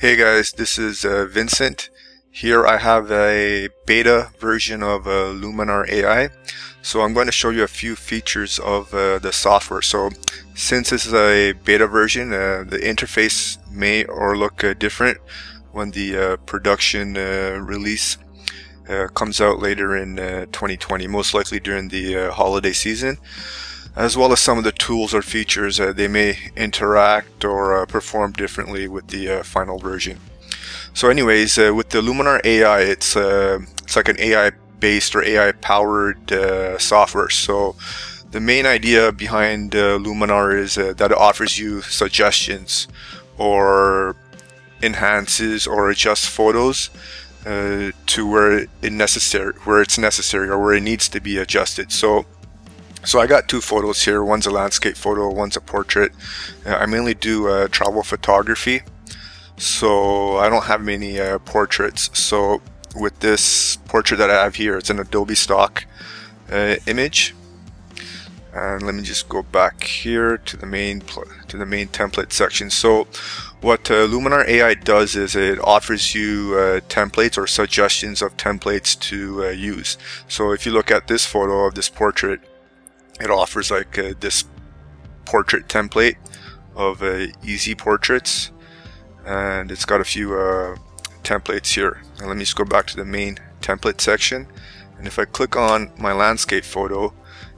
Hey guys, this is uh, Vincent. Here I have a beta version of uh, Luminar AI. So I'm going to show you a few features of uh, the software. So since this is a beta version, uh, the interface may or look uh, different when the uh, production release comes out later in 2020, most likely during the holiday season as well as some of the tools or features uh, they may interact or uh, perform differently with the uh, final version. So anyways, uh, with the Luminar AI, it's, uh, it's like an AI based or AI powered software. So the main idea behind Luminar is that it offers you suggestions or enhances or adjusts photos uh, to where it necessary, where it's necessary or where it needs to be adjusted. So so I got two photos here. One's a landscape photo, one's a portrait. Uh, I mainly do uh, travel photography, so I don't have many uh, portraits. So with this portrait that I have here, it's an Adobe stock uh, image. And let me just go back here to the main to the main template section. So what uh, Luminar AI does is it offers you uh, templates or suggestions of templates to use. So if you look at this photo of this portrait, it offers like uh, this portrait template of uh, easy portraits and it's got a few uh, templates here. Let me just go back to the main template section and if I click on my landscape photo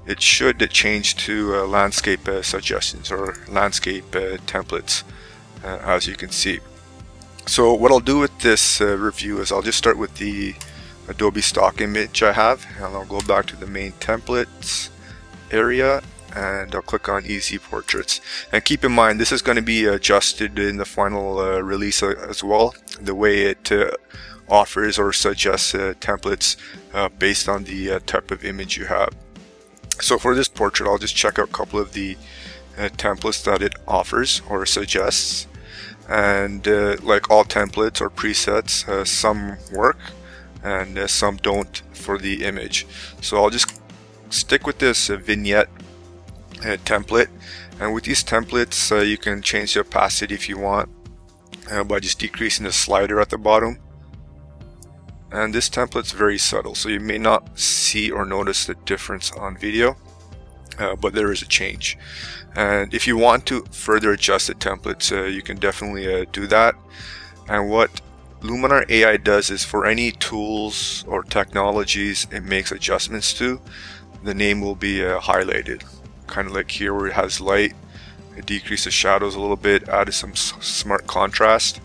it should change to uh, landscape uh, suggestions or landscape uh, templates as you can see. So what I'll do with this review is I'll just start with the Adobe stock image I have and I'll go back to the main templates area and I'll click on easy portraits. And keep in mind this is going to be adjusted in the final uh, release uh, as well. The way it uh, offers or suggests uh, templates uh, based on the uh, type of image you have. So for this portrait I'll just check out a couple of the templates that it offers or suggests. And like all templates or presets some work and some don't for the image. So I'll just stick with this uh, vignette uh, template. And with these templates uh, you can change the opacity if you want by just decreasing the slider at the bottom. And this template's very subtle so you may not see or notice the difference on video uh, but there is a change. And if you want to further adjust the templates uh, you can definitely uh, do that. And what Luminar AI does is for any tools or technologies it makes adjustments to the name will be uh, highlighted. Kind of like here where it has light it decreases shadows a little bit added some smart contrast.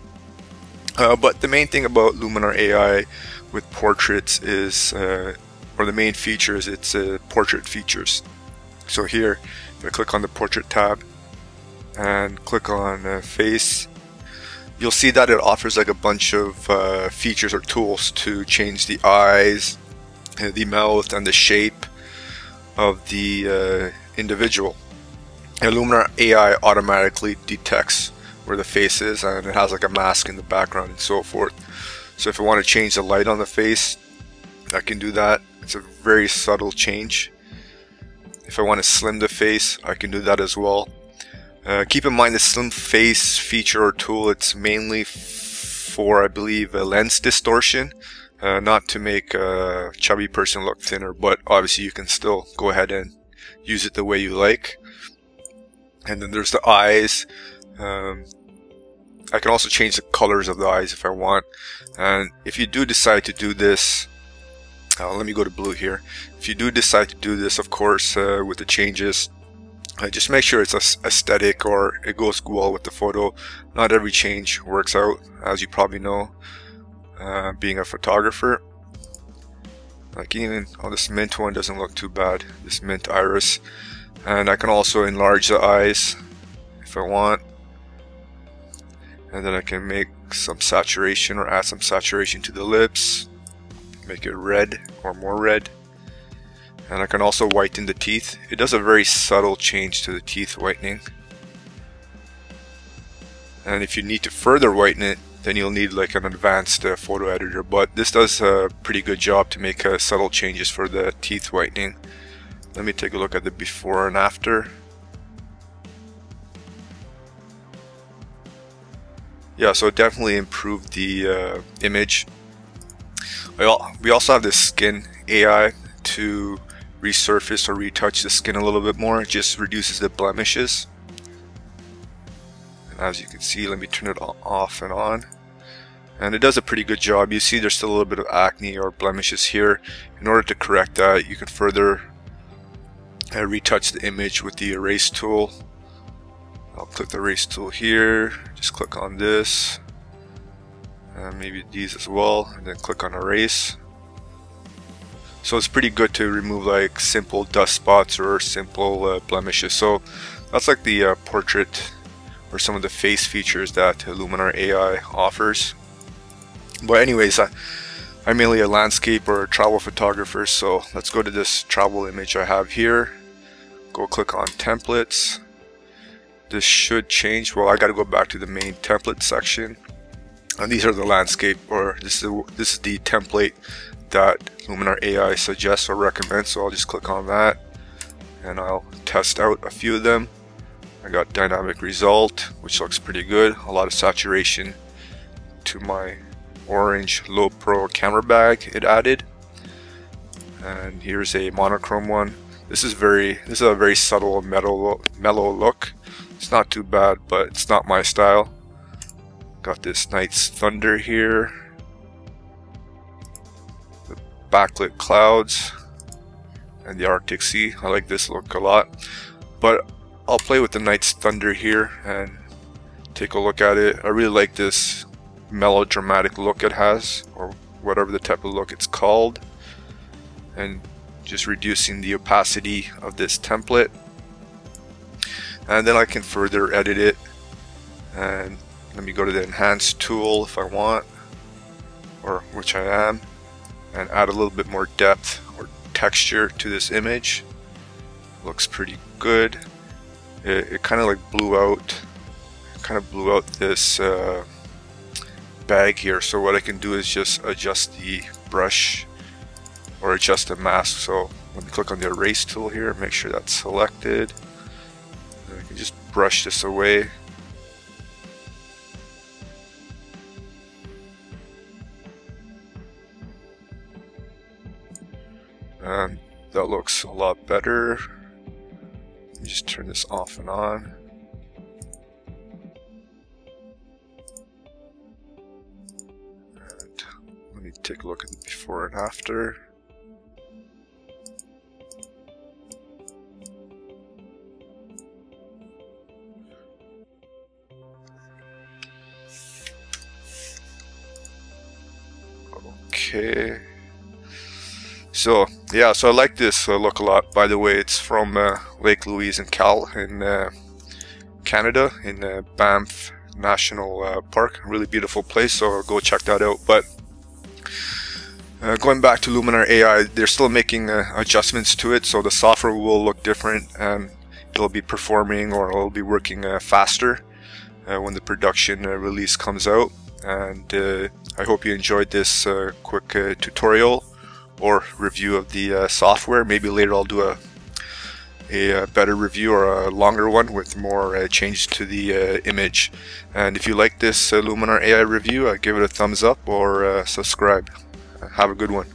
Uh, but the main thing about Luminar AI with portraits is uh, or the main feature is its uh, portrait features. So here if I click on the portrait tab and click on uh, face you'll see that it offers like a bunch of uh, features or tools to change the eyes the mouth and the shape of the uh, individual. Luminar AI automatically detects where the face is and it has like a mask in the background and so forth. So if I want to change the light on the face, I can do that. It's a very subtle change. If I want to slim the face, I can do that as well. Uh, keep in mind the slim face feature or tool, it's mainly for, I believe, a lens distortion. Uh, not to make a chubby person look thinner, but obviously you can still go ahead and use it the way you like. And then there's the eyes. Um, I can also change the colors of the eyes if I want. And if you do decide to do this, uh, let me go to blue here. If you do decide to do this, of course, uh, with the changes, uh, just make sure it's aesthetic or it goes well with the photo. Not every change works out, as you probably know uh, being a photographer. Like even, oh this mint one doesn't look too bad, this mint iris. And I can also enlarge the eyes if I want. And then I can make some saturation or add some saturation to the lips. Make it red or more red. And I can also whiten the teeth. It does a very subtle change to the teeth whitening. And if you need to further whiten it, then you'll need like an advanced uh, photo editor but this does a pretty good job to make uh, subtle changes for the teeth whitening let me take a look at the before and after yeah, so it definitely improved the uh, image. We also have this skin AI to resurface or retouch the skin a little bit more. It just reduces the blemishes. And as you can see, let me turn it off and on. And it does a pretty good job. You see there's still a little bit of acne or blemishes here. In order to correct that, you can further uh, retouch the image with the erase tool. I'll click the erase tool here, just click on this, and maybe these as well, and then click on erase. So it's pretty good to remove like simple dust spots or simple uh, blemishes. So that's like the uh, portrait or some of the face features that Luminar AI offers. But anyways, I, I'm mainly a landscape or a travel photographer, so let's go to this travel image I have here. Go click on templates. This should change. Well, I got to go back to the main template section. And these are the landscape, or this is this is the template that Luminar AI suggests or recommends. So I'll just click on that, and I'll test out a few of them. I got dynamic result, which looks pretty good. A lot of saturation to my orange Lowepro camera bag it added. And here's a monochrome one. This is very this is a very subtle mellow mellow look. It's not too bad but it's not my style. Got this night's thunder here. The backlit clouds. And the Arctic Sea. I like this look a lot. But I'll play with the night's thunder here and take a look at it. I really like this melodramatic look it has or whatever the type of look it's called and just reducing the opacity of this template. And then I can further edit it and let me go to the enhance tool if I want or which I am and add a little bit more depth or texture to this image. Looks pretty good. It, it kind of like blew out kind of blew out this uh, bag here so what I can do is just adjust the brush or adjust the mask. So let me click on the erase tool here make sure that's selected. And I can just brush this away. And that looks a lot better. Just turn this off and on take a look at the before and after. Okay. So yeah, so I like this uh, look a lot. By the way, it's from uh, Lake Louise in Cal in uh, Canada in uh, Banff National uh, Park. Really beautiful place. So go check that out. But uh, going back to Luminar AI, they're still making uh, adjustments to it, so the software will look different and it'll be performing or it'll be working uh, faster uh, when the production uh, release comes out. And uh, I hope you enjoyed this quick tutorial or review of the software. Maybe later I'll do a a better review or a longer one with more uh, changes to the uh, image. And if you like this uh, Luminar AI review, give it a thumbs up or subscribe. Have a good one.